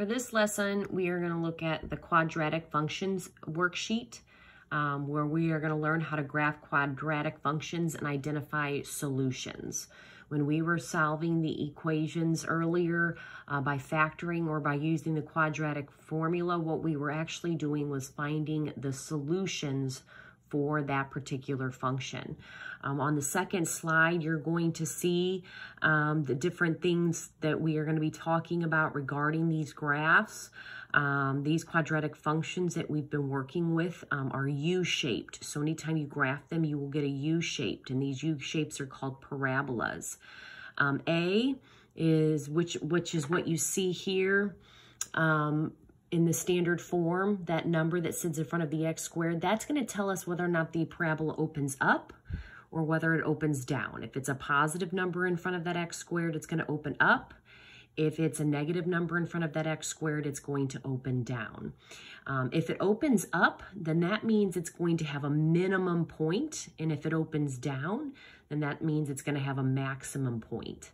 For this lesson, we are going to look at the quadratic functions worksheet um, where we are going to learn how to graph quadratic functions and identify solutions. When we were solving the equations earlier uh, by factoring or by using the quadratic formula, what we were actually doing was finding the solutions for that particular function. Um, on the second slide, you're going to see um, the different things that we are going to be talking about regarding these graphs. Um, these quadratic functions that we've been working with um, are U-shaped. So anytime you graph them, you will get a U-shaped, and these U-shapes are called parabolas. Um, a is, which, which is what you see here, um, in the standard form, that number that sits in front of the x squared, that's going to tell us whether or not the parabola opens up or whether it opens down. If it's a positive number in front of that x squared, it's going to open up. If it's a negative number in front of that x squared, it's going to open down. Um, if it opens up, then that means it's going to have a minimum point. And if it opens down, then that means it's going to have a maximum point.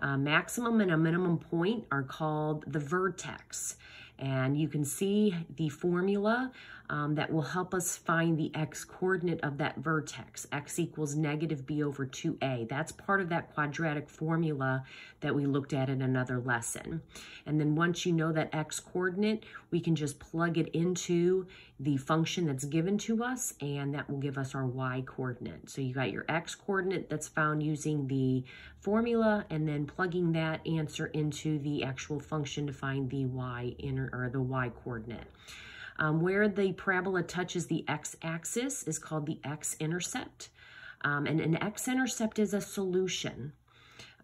Uh, maximum and a minimum point are called the vertex. And you can see the formula um, that will help us find the x coordinate of that vertex. x equals negative b over 2a. That's part of that quadratic formula that we looked at in another lesson. And then once you know that x coordinate, we can just plug it into the function that's given to us, and that will give us our y coordinate. So you got your x coordinate that's found using the formula, and then plugging that answer into the actual function to find the y inner or the y coordinate. Um, where the parabola touches the x-axis is called the x-intercept. Um, and an x-intercept is a solution.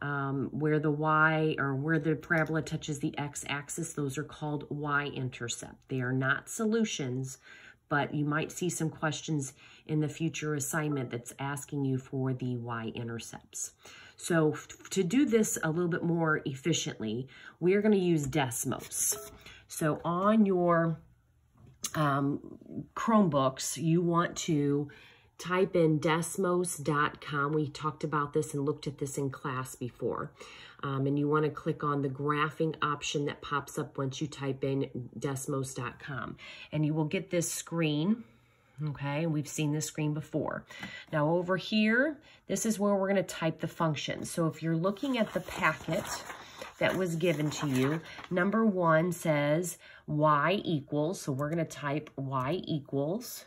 Um, where the y or where the parabola touches the x-axis, those are called y-intercept. They are not solutions, but you might see some questions in the future assignment that's asking you for the y-intercepts. So to do this a little bit more efficiently, we're going to use Desmos. So on your um, Chromebooks, you want to type in desmos.com. We talked about this and looked at this in class before. Um, and you want to click on the graphing option that pops up once you type in desmos.com. And you will get this screen. Okay, we've seen this screen before. Now over here, this is where we're going to type the function. So if you're looking at the packet, that was given to you. Number one says y equals, so we're going to type y equals,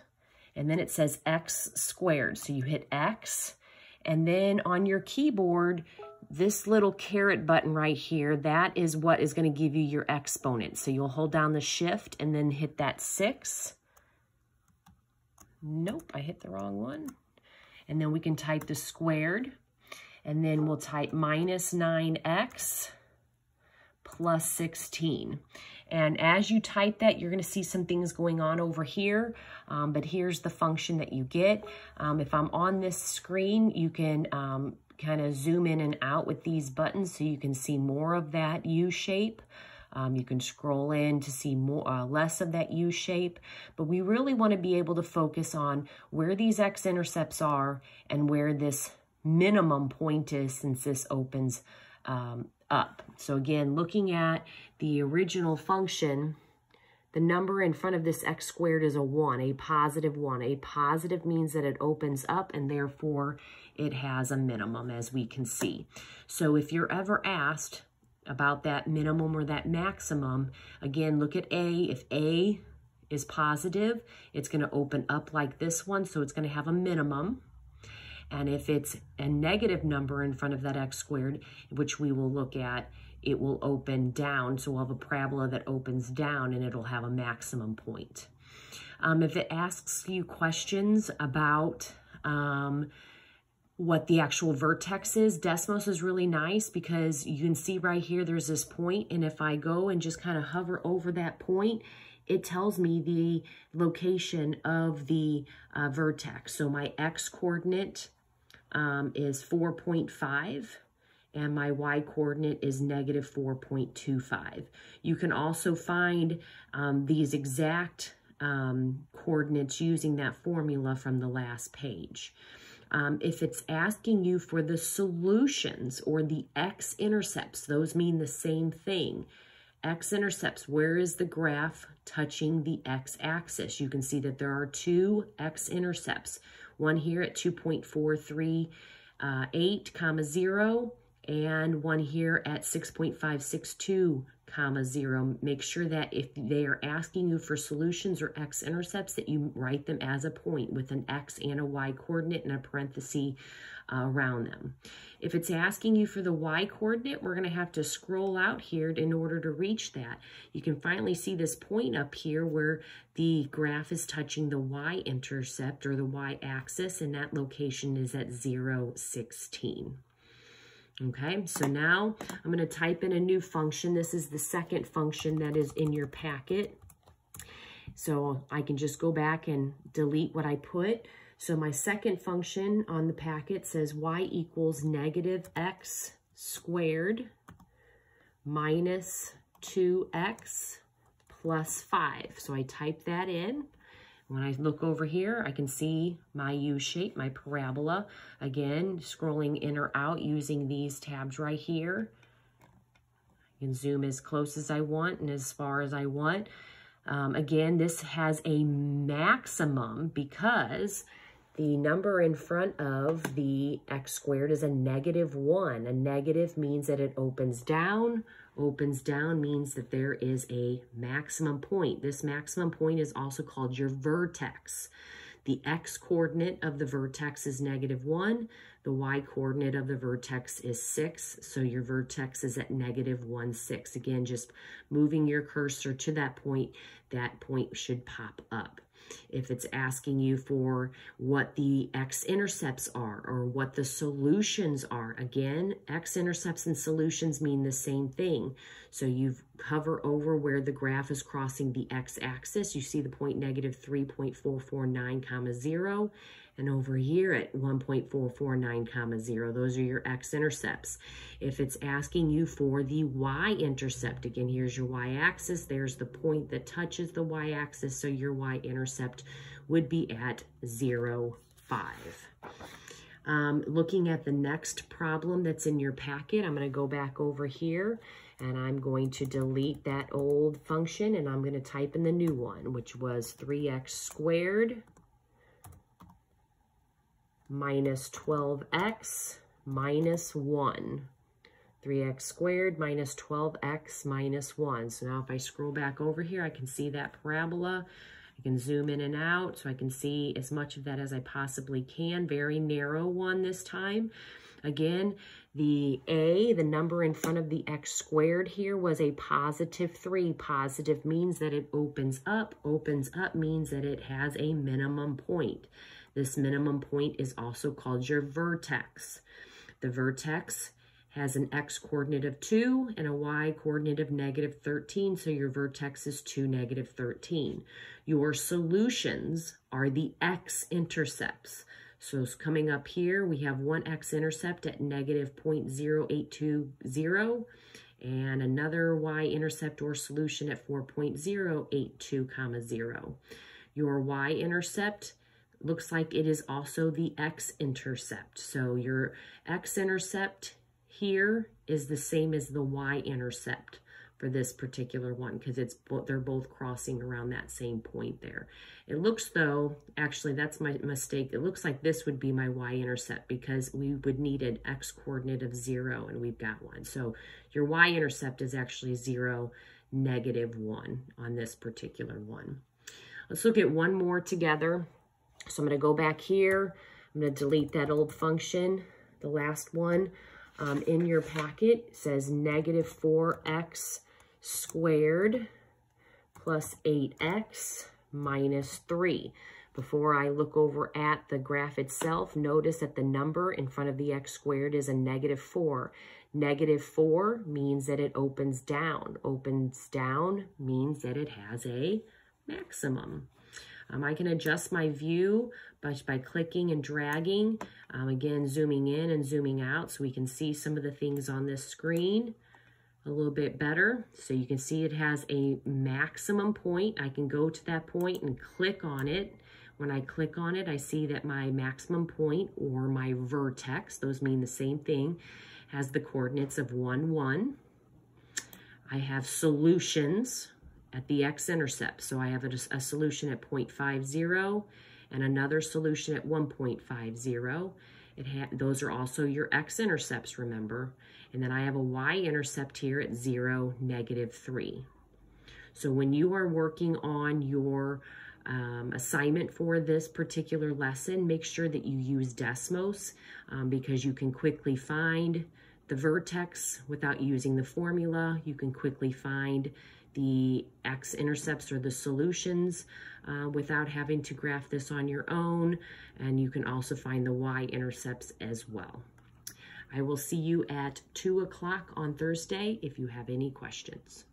and then it says x squared. So you hit x, and then on your keyboard, this little caret button right here, that is what is going to give you your exponent. So you'll hold down the shift and then hit that 6. Nope, I hit the wrong one. And then we can type the squared. And then we'll type minus 9x plus 16. And as you type that, you're going to see some things going on over here. Um, but here's the function that you get. Um, if I'm on this screen, you can um, kind of zoom in and out with these buttons so you can see more of that U shape. Um, you can scroll in to see more, uh, less of that U shape, but we really want to be able to focus on where these x-intercepts are and where this minimum point is since this opens um, up. So again, looking at the original function, the number in front of this x squared is a 1, a positive 1. A positive means that it opens up and therefore it has a minimum as we can see. So if you're ever asked about that minimum or that maximum, again, look at A. If A is positive, it's going to open up like this one, so it's going to have a minimum. And if it's a negative number in front of that x squared, which we will look at, it will open down. So we'll have a parabola that opens down and it'll have a maximum point. Um, if it asks you questions about um, what the actual vertex is, Desmos is really nice because you can see right here, there's this point, and if I go and just kind of hover over that point, it tells me the location of the uh, vertex. So my x coordinate um, is 4.5 and my y coordinate is negative 4.25. You can also find um, these exact um, coordinates using that formula from the last page. Um, if it's asking you for the solutions or the x-intercepts, those mean the same thing. X-intercepts, where is the graph touching the x-axis? You can see that there are two x-intercepts, one here at 2.438, uh, comma 0, and one here at 6.562, comma 0. Make sure that if they are asking you for solutions or x-intercepts, that you write them as a point with an x and a y coordinate and a parenthesis uh, around them. If it's asking you for the y coordinate, we're going to have to scroll out here in order to reach that. You can finally see this point up here where the graph is touching the y-intercept or the y-axis, and that location is at 0, 16. Okay, so now I'm going to type in a new function. This is the second function that is in your packet. So I can just go back and delete what I put. So my second function on the packet says y equals negative x squared minus 2x plus 5. So I type that in. When I look over here, I can see my U shape, my parabola. Again, scrolling in or out using these tabs right here. I can zoom as close as I want and as far as I want. Um, again, this has a maximum because the number in front of the x squared is a negative 1. A negative means that it opens down. Opens down means that there is a maximum point. This maximum point is also called your vertex. The x-coordinate of the vertex is negative 1. The y-coordinate of the vertex is 6. So your vertex is at negative 1, 6. Again, just moving your cursor to that point, that point should pop up if it's asking you for what the x-intercepts are or what the solutions are. Again, x-intercepts and solutions mean the same thing. So you hover over where the graph is crossing the x-axis. You see the point negative 3.449 comma 0 and over here at 1.449 comma 0. Those are your x-intercepts. If it's asking you for the y-intercept, again, here's your y-axis. There's the point that touches the y-axis, so your y-intercept would be at 0, 5. Um, looking at the next problem that's in your packet, I'm going to go back over here and I'm going to delete that old function and I'm going to type in the new one, which was 3x squared minus 12x minus 1. 3x squared minus 12x minus 1. So now if I scroll back over here, I can see that parabola. I can zoom in and out so I can see as much of that as I possibly can. Very narrow one this time. Again, the a, the number in front of the x squared here was a positive 3. Positive means that it opens up. Opens up means that it has a minimum point. This minimum point is also called your vertex. The vertex has an x coordinate of 2 and a y coordinate of negative 13, so your vertex is 2, negative 13. Your solutions are the x-intercepts. So coming up here, we have one x-intercept at negative 0.0820 and another y-intercept or solution at 4.082 comma 0. Your y-intercept looks like it is also the x-intercept. So your x-intercept here is the same as the y-intercept for this particular one because it's they're both crossing around that same point there. It looks though, actually that's my mistake, it looks like this would be my y-intercept because we would need an x-coordinate of zero and we've got one. So your y-intercept is actually zero, negative one on this particular one. Let's look at one more together. So I'm going to go back here. I'm going to delete that old function, the last one. Um, in your packet says negative 4x squared plus 8x minus 3. Before I look over at the graph itself, notice that the number in front of the x squared is a negative 4. Negative 4 means that it opens down. Opens down means that it has a maximum. Um, I can adjust my view by, by clicking and dragging. Um, again, zooming in and zooming out so we can see some of the things on this screen a little bit better. So you can see it has a maximum point. I can go to that point and click on it. When I click on it, I see that my maximum point or my vertex, those mean the same thing, has the coordinates of 1, 1. I have solutions at the x-intercept. So I have a, a solution at 0.50 and another solution at 1.50. It those are also your x-intercepts, remember. And then I have a y-intercept here at 0, negative 3. So when you are working on your um, assignment for this particular lesson, make sure that you use Desmos um, because you can quickly find the vertex without using the formula. You can quickly find the x-intercepts or the solutions uh, without having to graph this on your own. And you can also find the y-intercepts as well. I will see you at 2 o'clock on Thursday if you have any questions.